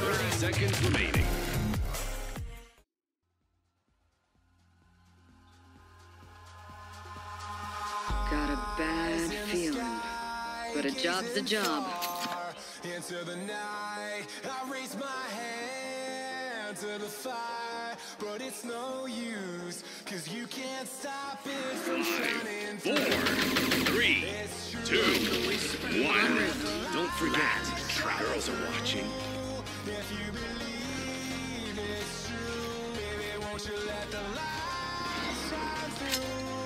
Thirty seconds remaining. Got a bad feeling. But a job's a job. Into the night, I raise my hand to the fire, but it's no use, cause you can't stop it from shining Four, three, two, one. Don't forget, girls are watching. If you believe it's true, baby, won't you let the light shine through?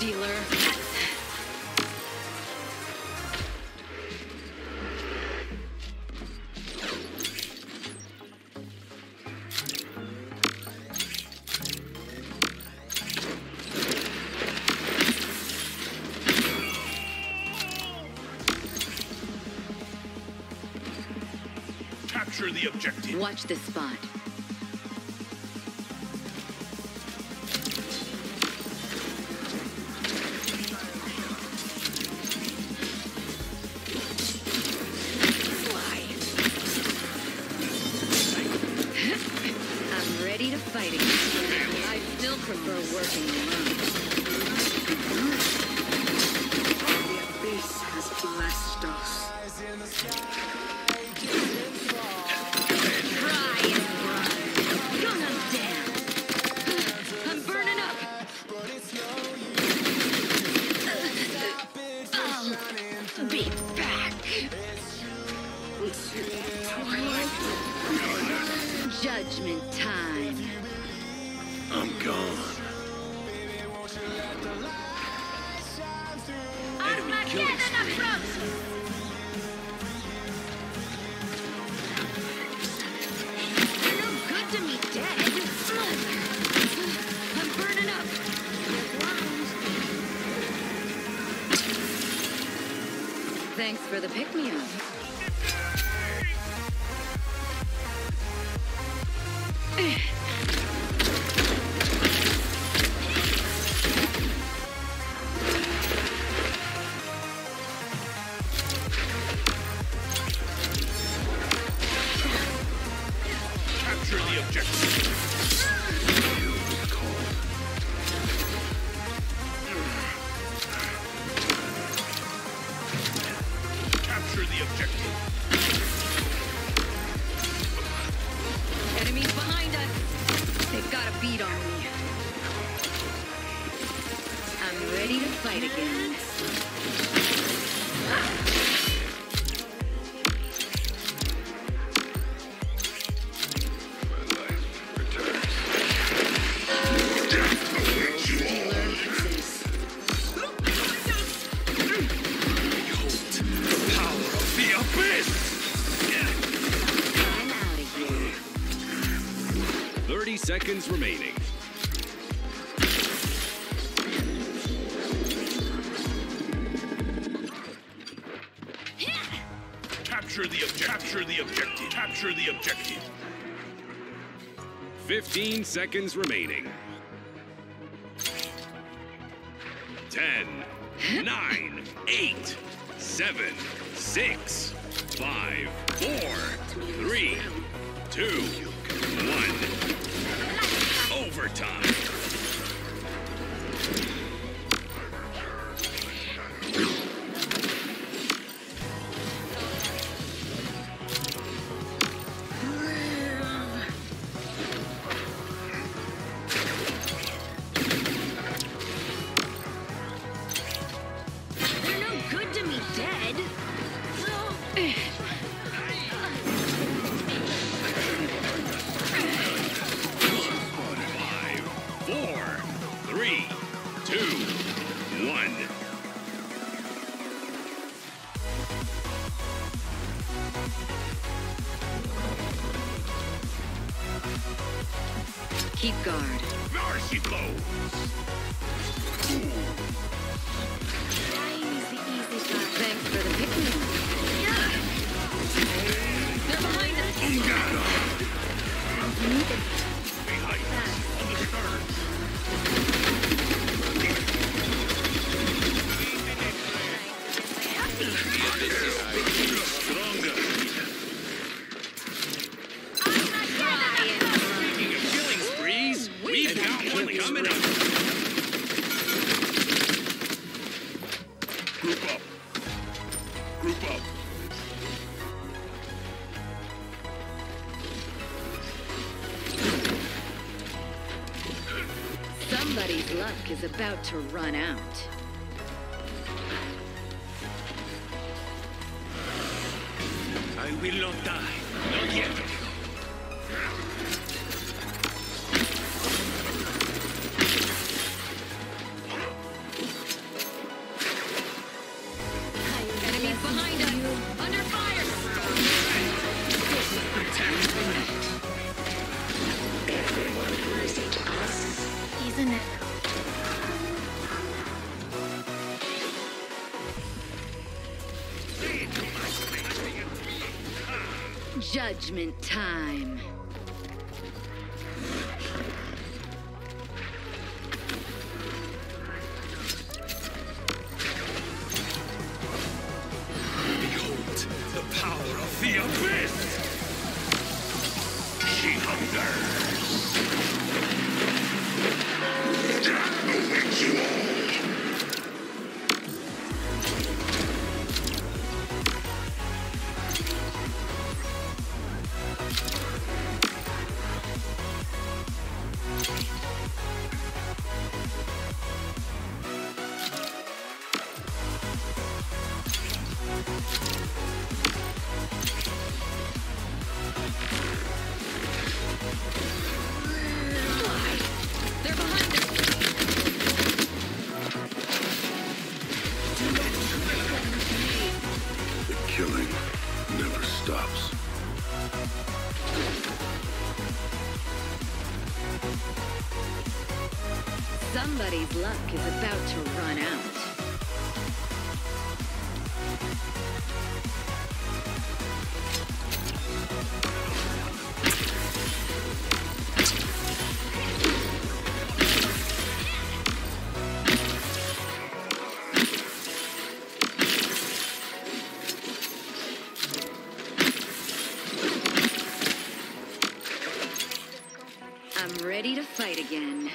Stealer. Capture the objective. Watch this spot. I still prefer working alone. The abyss has blessed us. I'm burning up. I'll um, be back. Judgment time. I'm gone. Armageddon approach! You're no good to me, dead. I'm burning up. Thanks for the pick-me-up. Capture. Capture the objective. Enemies behind us. They've got a beat on me. I'm ready to fight again. Seconds remaining. Capture the objective. Capture the objective. Capture the objective. Fifteen seconds remaining. Ten, nine, eight, seven, six, five, four, three, two, one. Overtime. Keep guard. Mercy blows. Dying is the easy part. Thanks for the pick me They're behind us. Behind Group up. Somebody's luck is about to run out. I will not die. Not yet. Judgment time. Is about to run out. I'm ready to fight again.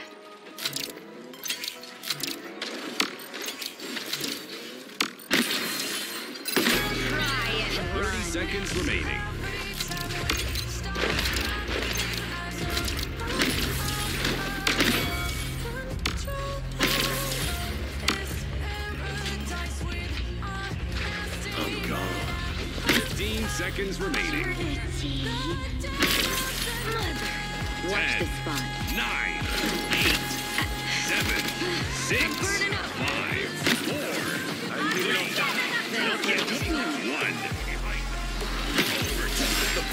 Seconds remaining. Oh, I'm gone. 15 seconds remaining. Watch this spot. Nine, eight, seven, six, five,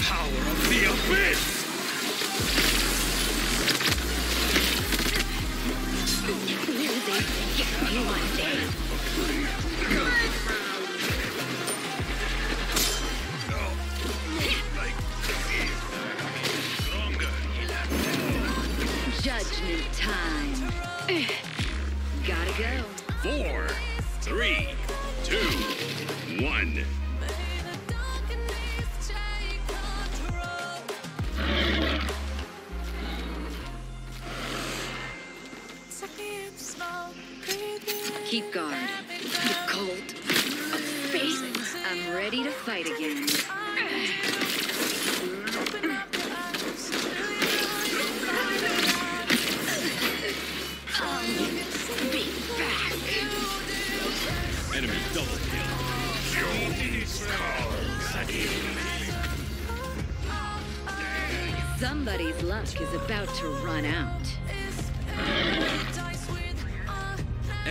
power of the abyss! Losing. Get me one day. Judgment time. Gotta go. Four, three, two, one. Keep guard. The cold of space. I'm ready to fight again. Be back. Enemy double kill. Again. Somebody's luck is about to run out.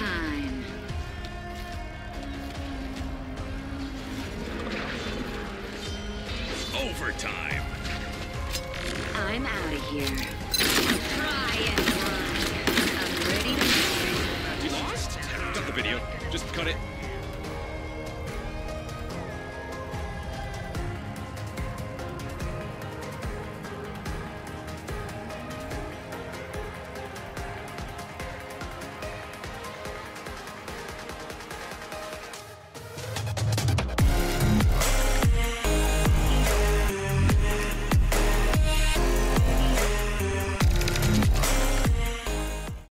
Time. Overtime. I'm out of here.